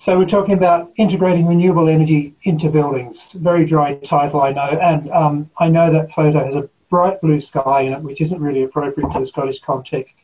So we're talking about integrating renewable energy into buildings. Very dry title, I know, and um, I know that photo has a bright blue sky in it, which isn't really appropriate to the Scottish context.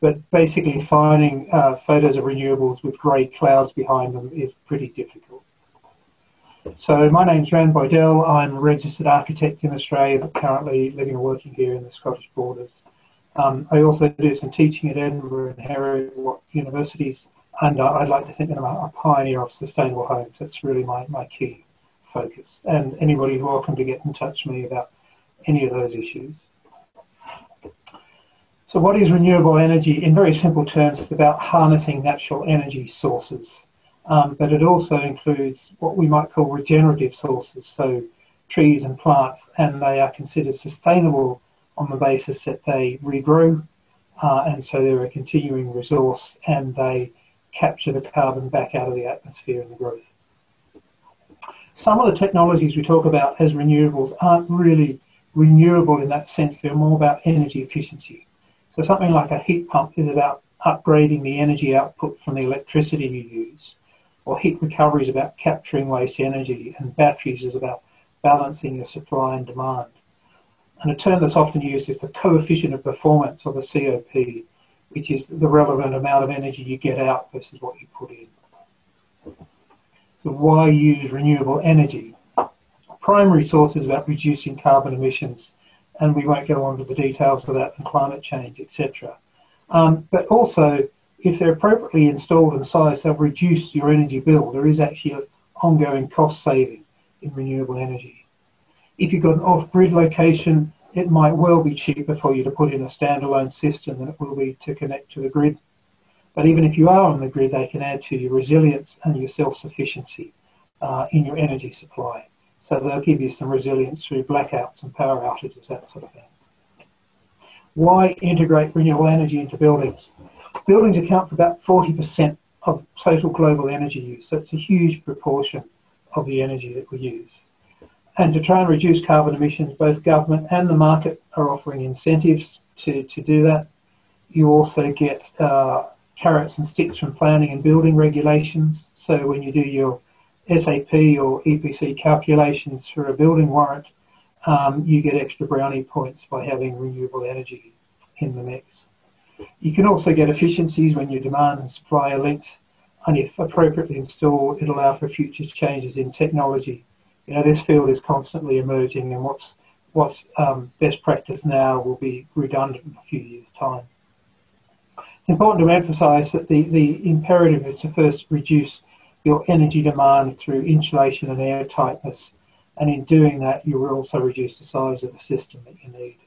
But basically, finding uh, photos of renewables with grey clouds behind them is pretty difficult. So my name's Ranald Boydell. I'm a registered architect in Australia, but currently living and working here in the Scottish borders. Um, I also do some teaching at Edinburgh and Harriet universities and uh, I'd like to think that I'm a, pioneer of sustainable homes. That's really my, my key focus. And anybody is welcome to get in touch with me about any of those issues. So, what is renewable energy? In very simple terms, it's about harnessing natural energy sources, um, but it also includes what we might call regenerative sources, so trees and plants, and they are considered sustainable on the basis that they regrow, uh, and so they're a continuing resource and they capture the carbon back out of the atmosphere in the growth. Some of the technologies we talk about as renewables aren't really renewable in that sense, they're more about energy efficiency. So something like a heat pump is about upgrading the energy output from the electricity you use, or heat recovery is about capturing waste energy, and batteries is about balancing your supply and demand. And a term that's often used is the coefficient of performance, or the COP, which is the relevant amount of energy you get out versus what you put in. So why use renewable energy? Primary source is about reducing carbon emissions, and we won't go on to the details of that and climate change, etc. Um, but also, if they're appropriately installed and sized, they'll reduce your energy bill. There is actually an ongoing cost saving in renewable energy. If you've got an off-grid location, it might well be cheaper for you to put in a standalone system than it will be to connect to the grid. But even if you are on the grid, they can add to your resilience and your self-sufficiency uh, in your energy supply. So they'll give you some resilience through blackouts and power outages, that sort of thing. Why integrate renewable energy into buildings? Buildings account for about 40% of total global energy use, so it's a huge proportion of the energy that we use. And to try and reduce carbon emissions, both government and the market are offering incentives to, to do that. You also get uh, carrots and sticks from planning and building regulations. So when you do your SAP or EPC calculations for a building warrant, um, you get extra brownie points by having renewable energy in the mix. You can also get efficiencies when your demand and supply are linked, and if appropriately installed, it'll allow for future changes in technology you know, this field is constantly emerging, and what's what's um, best practice now will be redundant in a few years' time. It's important to emphasise that the, the imperative is to first reduce your energy demand through insulation and air tightness, and in doing that, you will also reduce the size of the system that you need.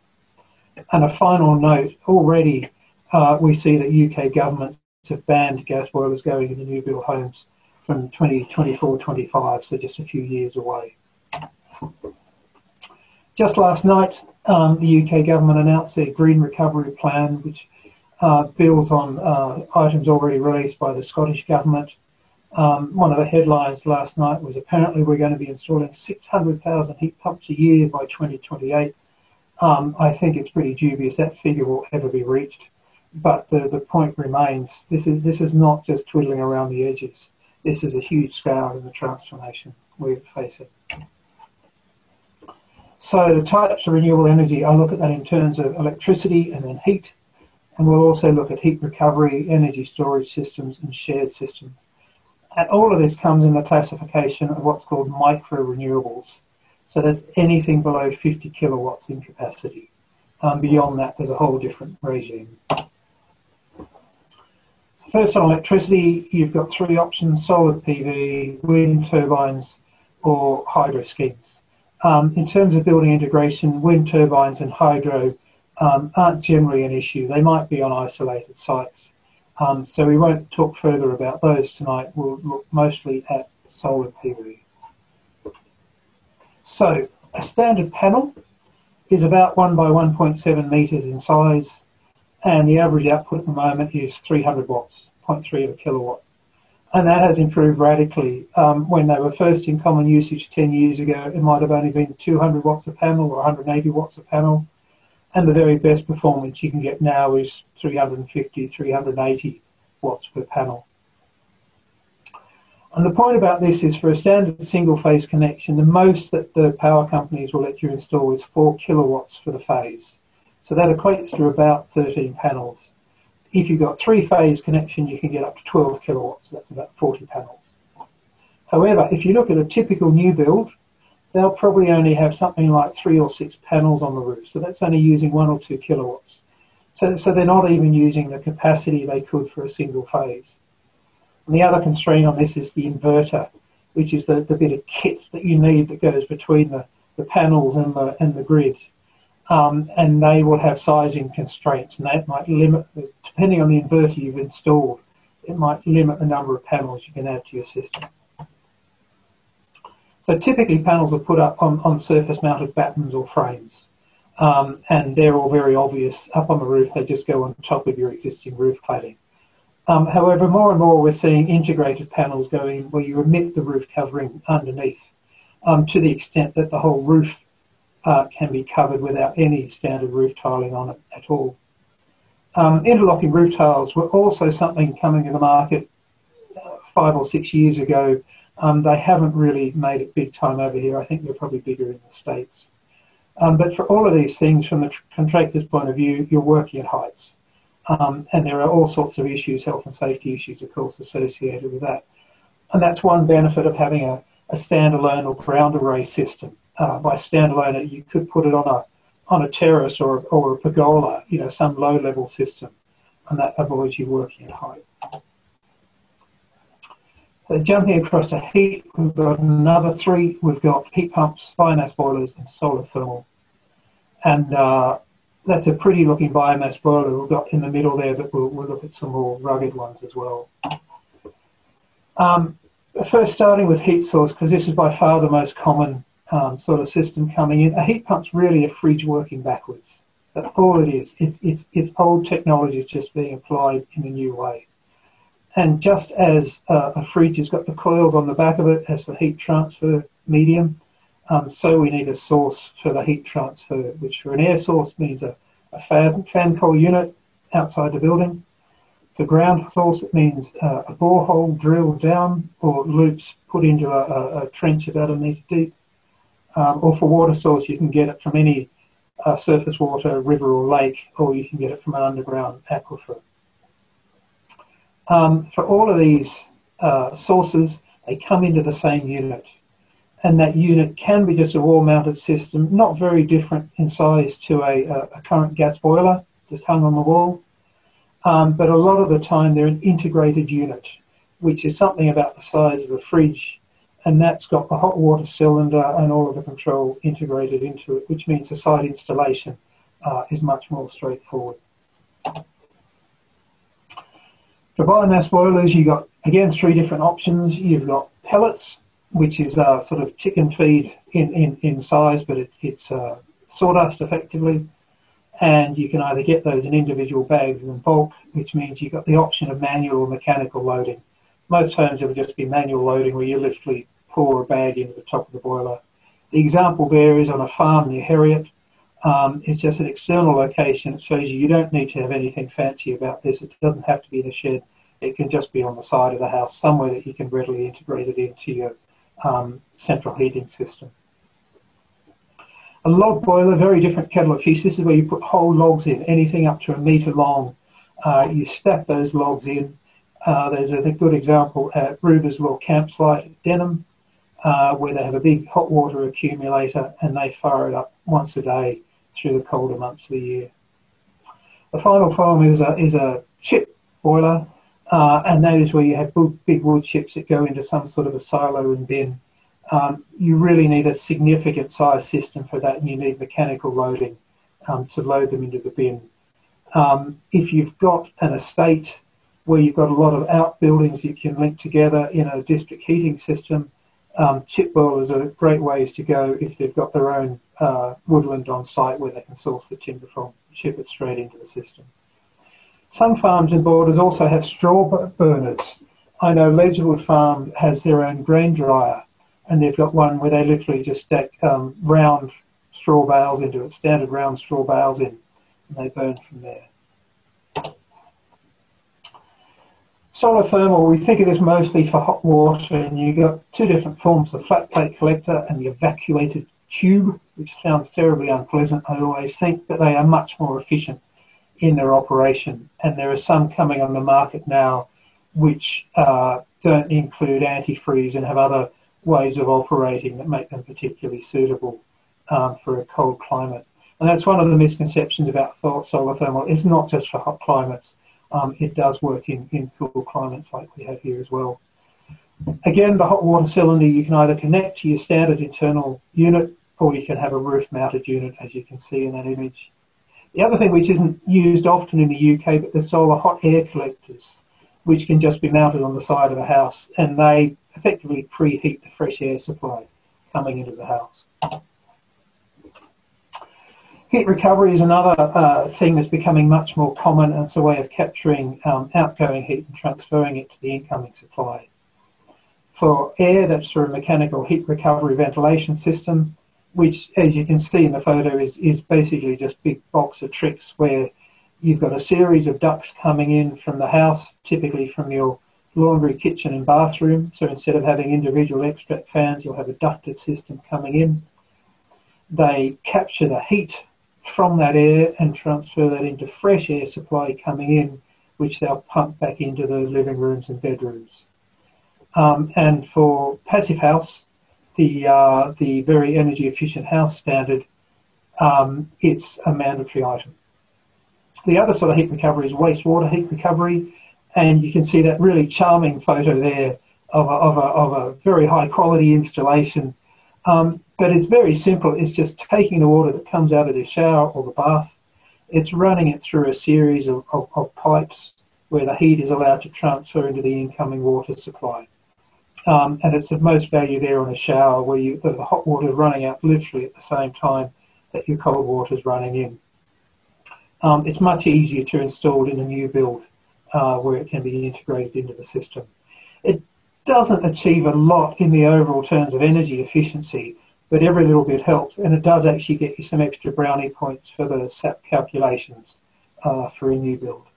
And a final note: already uh, we see that UK governments have banned gas boilers going into new build homes from 2024 25, so just a few years away. Just last night, um, the UK government announced their Green Recovery Plan, which uh, builds on uh, items already released by the Scottish Government. Um, one of the headlines last night was apparently we're going to be installing 600,000 heat pumps a year by 2028. Um, I think it's pretty dubious that figure will ever be reached. But the, the point remains this is, this is not just twiddling around the edges this is a huge scale in the transformation we're facing. So the types of renewable energy, I look at that in terms of electricity and then heat, and we'll also look at heat recovery, energy storage systems, and shared systems. And all of this comes in the classification of what's called micro renewables. So that's anything below 50 kilowatts in capacity. Um, beyond that, there's a whole different regime. First on electricity, you've got three options, solar PV, wind turbines or hydro schemes. Um, in terms of building integration, wind turbines and hydro um, aren't generally an issue. They might be on isolated sites. Um, so we won't talk further about those tonight. We'll look mostly at solar PV. So a standard panel is about 1 by 1.7 metres in size and the average output at the moment is 300 watts, 0.3 of a kilowatt. And that has improved radically. Um, when they were first in common usage 10 years ago, it might have only been 200 watts a panel or 180 watts a panel. And the very best performance you can get now is 350, 380 watts per panel. And the point about this is for a standard single phase connection, the most that the power companies will let you install is 4 kilowatts for the phase. So that equates to about 13 panels. If you've got three phase connection, you can get up to 12 kilowatts. That's about 40 panels. However, if you look at a typical new build, they'll probably only have something like three or six panels on the roof. So that's only using one or two kilowatts. So, so they're not even using the capacity they could for a single phase. And the other constraint on this is the inverter, which is the, the bit of kit that you need that goes between the, the panels and the, and the grid. Um, and they will have sizing constraints, and that might limit, depending on the inverter you've installed, it might limit the number of panels you can add to your system. So typically panels are put up on, on surface mounted battens or frames. Um, and they're all very obvious up on the roof. They just go on top of your existing roof cladding. Um, however, more and more we're seeing integrated panels going where you emit the roof covering underneath um, to the extent that the whole roof can be covered without any standard roof tiling on it at all. Um, interlocking roof tiles were also something coming to the market uh, five or six years ago um, they haven't really made it big time over here. I think they're probably bigger in the States. Um, but for all of these things, from the contractor's point of view, you're working at heights. Um, and there are all sorts of issues, health and safety issues, of course, associated with that. And that's one benefit of having a, a standalone or ground array system. Uh, by standalone, you could put it on a on a terrace or, or a pergola, you know, some low level system, and that avoids you working at height. So jumping across to heat, we've got another three. We've got heat pumps, biomass boilers, and solar thermal. And uh, that's a pretty looking biomass boiler we've got in the middle there, but we'll, we'll look at some more rugged ones as well. Um, first starting with heat source, because this is by far the most common um, sort of system coming in. A heat pump's really a fridge working backwards. That's all it is. It's, it's, it's old technology is just being applied in a new way. And just as uh, a fridge has got the coils on the back of it as the heat transfer medium, um, so we need a source for the heat transfer, which for an air source means a, a fan, fan coil unit outside the building. For ground source, it means uh, a borehole drilled down or loops put into a, a, a trench about a metre deep. Um, or for water source, you can get it from any uh, surface water, river or lake, or you can get it from an underground aquifer. Um, for all of these uh, sources, they come into the same unit. And that unit can be just a wall mounted system, not very different in size to a, a current gas boiler, just hung on the wall. Um, but a lot of the time, they're an integrated unit, which is something about the size of a fridge. And that's got the hot water cylinder and all of the control integrated into it, which means the site installation uh, is much more straightforward. For biomass boilers, you've got, again, three different options. You've got pellets, which is a sort of chicken feed in, in, in size, but it, it's uh, sawdust effectively. And you can either get those in individual bags in bulk, which means you've got the option of manual or mechanical loading. Most homes it'll just be manual loading where you literally pour a bag into the top of the boiler. The example there is on a farm near Heriot. Um, it's just an external location. It shows you you don't need to have anything fancy about this. It doesn't have to be in a shed. It can just be on the side of the house, somewhere that you can readily integrate it into your um, central heating system. A log boiler, very different kettle of fish. This is where you put whole logs in, anything up to a metre long. Uh, you stack those logs in. Uh, there's a, a, good example at Ruber's Law campsite at Denholm, uh, where they have a big hot water accumulator and they fire it up once a day through the colder months of the year. The final form is a, is a chip boiler, uh, and that is where you have big wood chips that go into some sort of a silo and bin. Um, you really need a significant size system for that, and you need mechanical loading um, to load them into the bin. Um, if you've got an estate where you've got a lot of outbuildings you can link together in a district heating system, um, chip boilers are great ways to go if they've got their own uh, woodland on site where they can source the timber from, ship it straight into the system. Some farms and borders also have straw burners. I know Legerwood Farm has their own grain dryer, and they've got one where they literally just stack um, round straw bales into it, standard round straw bales in, and they burn from there. Solar thermal, we think of this mostly for hot water, and you've got two different forms the flat plate collector and the evacuated tube, which sounds terribly unpleasant, I always think, but they are much more efficient in their operation. And there are some coming on the market now which uh, don't include antifreeze and have other ways of operating that make them particularly suitable um, for a cold climate. And that's one of the misconceptions about solar thermal. It's not just for hot climates um, it does work in, in cool climates like we have here as well. Again, the hot water cylinder you can either connect to your standard internal unit or you can have a roof mounted unit as you can see in that image. The other thing which isn't used often in the UK but the solar hot air collectors which can just be mounted on the side of a house and they effectively preheat the fresh air supply coming into the house. Heat recovery is another uh, thing that's becoming much more common. and It's a way of capturing um, outgoing heat and transferring it to the incoming supply. For air, that's through a mechanical heat recovery ventilation system, which, as you can see in the photo, is, is basically just big box of tricks where you've got a series of ducts coming in from the house, typically from your laundry, kitchen, and bathroom. So instead of having individual extract fans, you'll have a ducted system coming in. They capture the heat from that air and transfer that into fresh air supply coming in, which they'll pump back into those living rooms and bedrooms. Um, and for passive house, the uh, the very energy efficient house standard, um, it's a mandatory item. The other sort of heat recovery is wastewater heat recovery, and you can see that really charming photo there of a, of a, of a very high quality installation um, but it's very simple. It's just taking the water that comes out of the shower or the bath, it's running it through a series of, of, of pipes where the heat is allowed to transfer into the incoming water supply. Um, and it's of most value there on a shower where you, the hot water is running out literally at the same time that your cold water is running in. Um, it's much easier to install in a new build uh, where it can be integrated into the system. It doesn't achieve a lot in the overall terms of energy efficiency, but every little bit helps, and it does actually get you some extra brownie points for the SAP calculations uh, for a new build.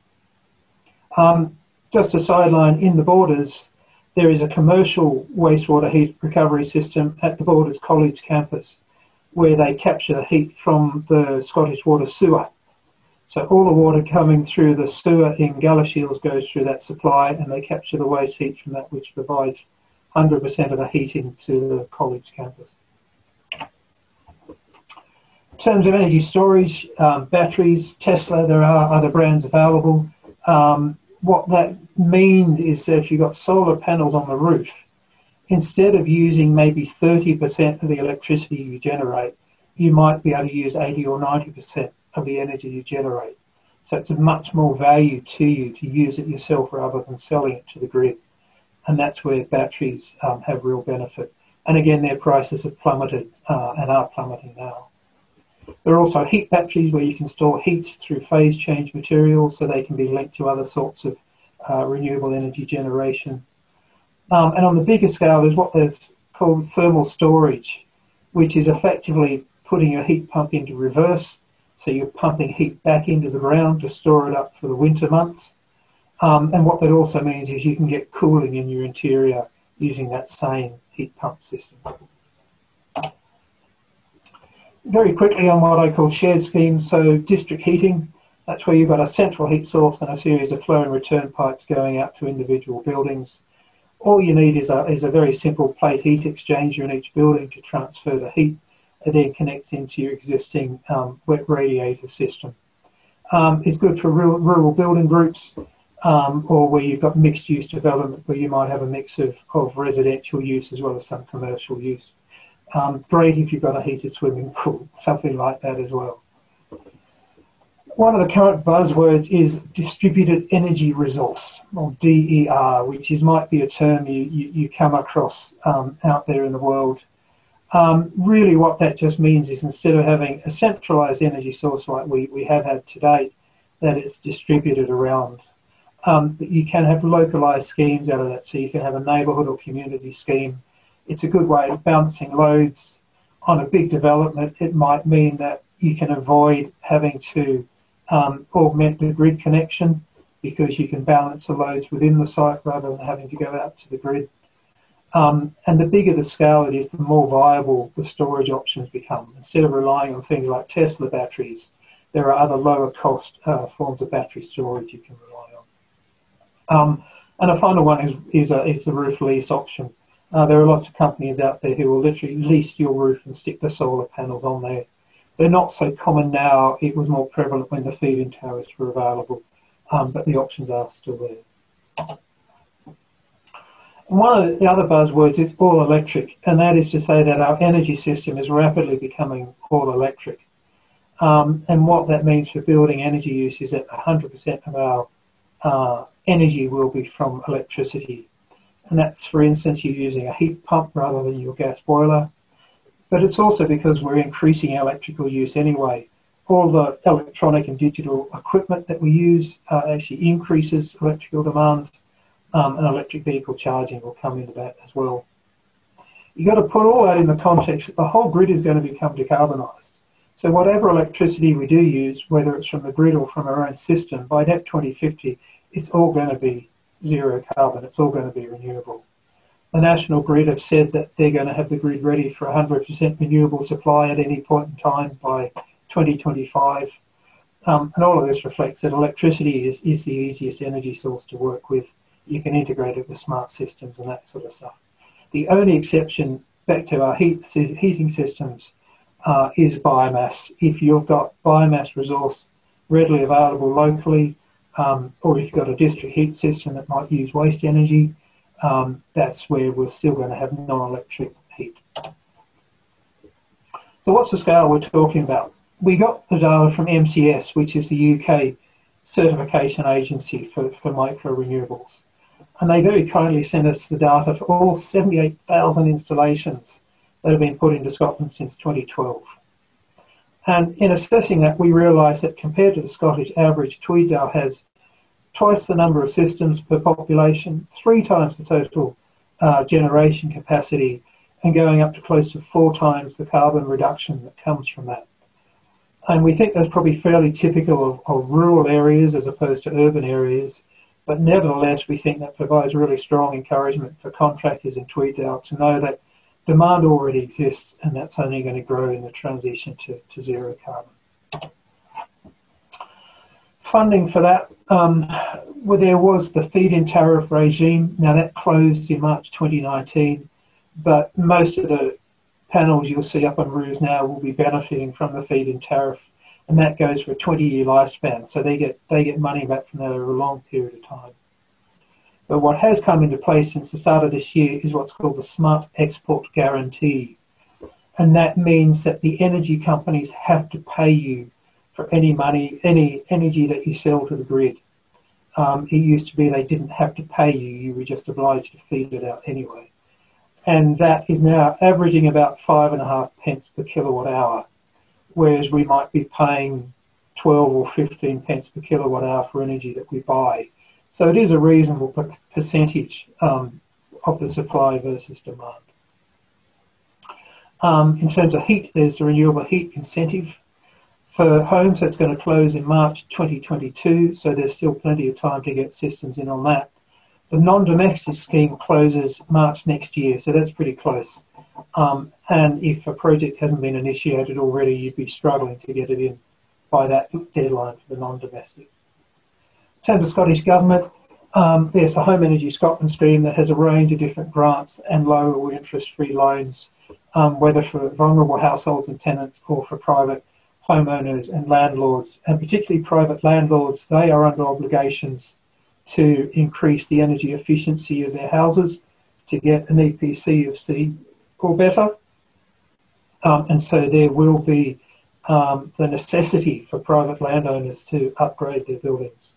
Um, just a sideline in the borders, there is a commercial wastewater heat recovery system at the Borders College campus where they capture the heat from the Scottish Water sewer so all the water coming through the sewer in Galashiels goes through that supply and they capture the waste heat from that which provides 100% of the heating to the college campus. In terms of energy storage, um, batteries, Tesla, there are other brands available. Um, what that means is that if you've got solar panels on the roof, instead of using maybe 30% of the electricity you generate, you might be able to use 80 or 90% of the energy you generate. So it's a much more value to you to use it yourself rather than selling it to the grid. And that's where batteries um, have real benefit. And again, their prices have plummeted uh, and are plummeting now. There are also heat batteries where you can store heat through phase change materials so they can be linked to other sorts of uh, renewable energy generation. Um, and on the bigger scale, there's what there's called thermal storage, which is effectively putting your heat pump into reverse so you're pumping heat back into the ground to store it up for the winter months. Um, and what that also means is you can get cooling in your interior using that same heat pump system. Very quickly on what I call shared schemes, so district heating, that's where you've got a central heat source and a series of flow and return pipes going out to individual buildings. All you need is a, is a very simple plate heat exchanger in each building to transfer the heat it then connects into your existing um, wet radiator system. Um, it's good for rural, rural building groups um, or where you've got mixed use development where you might have a mix of, of residential use as well as some commercial use. Um, great if you've got a heated swimming pool, something like that as well. One of the current buzzwords is distributed energy resource, or DER, which is might be a term you, you, you come across um, out there in the world um, really, what that just means is instead of having a centralized energy source like we, we have had to date, that it's distributed around. Um, but you can have localized schemes out of that. So you can have a neighborhood or community scheme. It's a good way of balancing loads. On a big development, it might mean that you can avoid having to um, augment the grid connection because you can balance the loads within the site rather than having to go out to the grid. Um, and the bigger the scale it is, the more viable the storage options become. Instead of relying on things like Tesla batteries, there are other lower cost uh, forms of battery storage you can rely on. Um, and a final one is, is, a, is the roof lease option. Uh, there are lots of companies out there who will literally lease your roof and stick the solar panels on there. They're not so common now. It was more prevalent when the feed-in tariffs were available, um, but the options are still there. And one of the other buzzwords is all electric, and that is to say that our energy system is rapidly becoming all electric. Um, and what that means for building energy use is that 100% of our uh, energy will be from electricity. And that's, for instance, you're using a heat pump rather than your gas boiler. But it's also because we're increasing electrical use anyway. All the electronic and digital equipment that we use uh, actually increases electrical demand, um, and electric vehicle charging will come into that as well. You've got to put all that in the context that the whole grid is going to become decarbonised. So whatever electricity we do use, whether it's from the grid or from our own system, by NEP 2050, it's all going to be zero carbon. It's all going to be renewable. The National Grid have said that they're going to have the grid ready for 100% renewable supply at any point in time by 2025. Um, and all of this reflects that electricity is, is the easiest energy source to work with. You can integrate it with smart systems and that sort of stuff. The only exception back to our heat, heating systems uh, is biomass. If you've got biomass resource readily available locally, um, or if you've got a district heat system that might use waste energy, um, that's where we're still going to have non-electric heat. So what's the scale we're talking about? We got the data from MCS, which is the UK certification agency for, for micro renewables. And they very kindly sent us the data for all 78,000 installations that have been put into Scotland since 2012. And in assessing that, we realised that compared to the Scottish average, Tweeddale has twice the number of systems per population, three times the total uh, generation capacity, and going up to close to four times the carbon reduction that comes from that. And we think that's probably fairly typical of, of rural areas as opposed to urban areas. But nevertheless, we think that provides really strong encouragement for contractors in Tweeddale to know that demand already exists, and that's only going to grow in the transition to, to zero carbon. Funding for that, um, well, there was the feed-in tariff regime. Now that closed in March 2019, but most of the panels you'll see up on roofs now will be benefiting from the feed-in tariff, and that goes for a 20-year lifespan. So they get they get money back from that over a long period of time. But what has come into place since the start of this year is what's called the Smart Export Guarantee. And that means that the energy companies have to pay you for any money, any energy that you sell to the grid. Um, it used to be they didn't have to pay you, you were just obliged to feed it out anyway. And that is now averaging about five and a half pence per kilowatt hour, whereas we might be paying 12 or 15 pence per kilowatt hour for energy that we buy. So it is a reasonable percentage um, of the supply versus demand. Um, in terms of heat, there's the renewable heat incentive. For homes, that's going to close in March 2022, so there's still plenty of time to get systems in on that. The non-domestic scheme closes March next year, so that's pretty close. Um, and if a project hasn't been initiated already, you'd be struggling to get it in by that deadline for the non-domestic In terms of Scottish Government, um, there's the Home Energy Scotland scheme that has a range of different grants and low or interest free loans, um, whether for vulnerable households and tenants or for private homeowners and landlords. And particularly private landlords, they are under obligations to increase the energy efficiency of their houses to get an EPC of C or better. Um, and so there will be um, the necessity for private landowners to upgrade their buildings.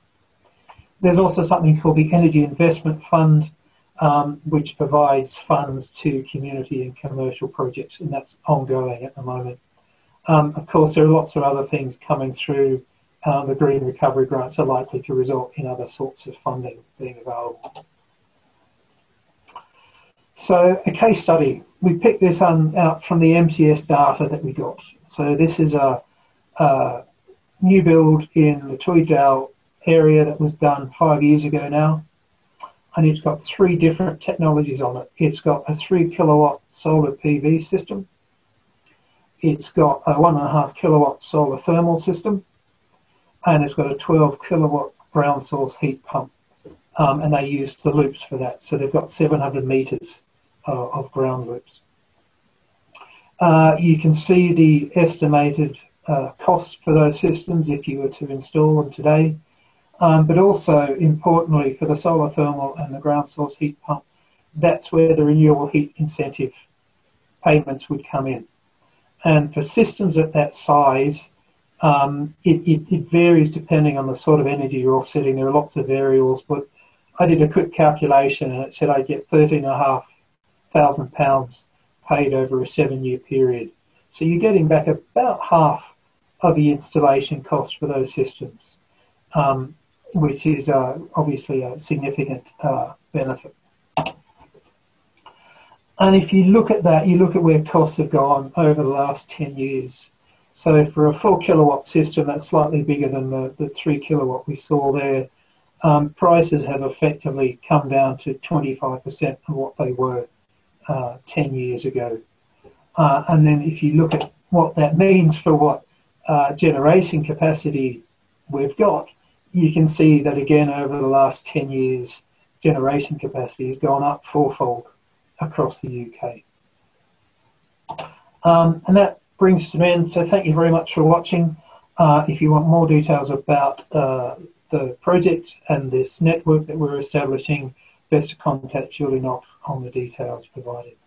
There's also something called the Energy Investment Fund, um, which provides funds to community and commercial projects, and that's ongoing at the moment. Um, of course, there are lots of other things coming through. Um, the Green Recovery Grants are likely to result in other sorts of funding being available. So, a case study. We picked this out from the MCS data that we got. So, this is a, a new build in the Tweeddale area that was done five years ago now. And it's got three different technologies on it. It's got a three kilowatt solar PV system. It's got a one and a half kilowatt solar thermal system. And it's got a 12 kilowatt ground source heat pump. Um, and they use the loops for that. So they've got 700 meters uh, of ground loops. Uh, you can see the estimated uh, cost for those systems if you were to install them today. Um, but also, importantly, for the solar thermal and the ground source heat pump, that's where the renewable heat incentive payments would come in. And for systems at that size, um, it, it, it, varies depending on the sort of energy you're offsetting. There are lots of variables, but I did a quick calculation and it said I'd get thirteen and a half thousand pounds paid over a seven year period. So you're getting back about half of the installation cost for those systems, um, which is uh, obviously a significant uh, benefit. And if you look at that, you look at where costs have gone over the last 10 years. So for a four kilowatt system, that's slightly bigger than the, the three kilowatt we saw there. Um, prices have effectively come down to 25% of what they were uh, 10 years ago. Uh, and then if you look at what that means for what uh, generation capacity we've got, you can see that again over the last 10 years, generation capacity has gone up fourfold across the UK. Um, and that brings to an end. So thank you very much for watching. Uh, if you want more details about uh, the project and this network that we're establishing, best to contact Julie Knox on the details provided.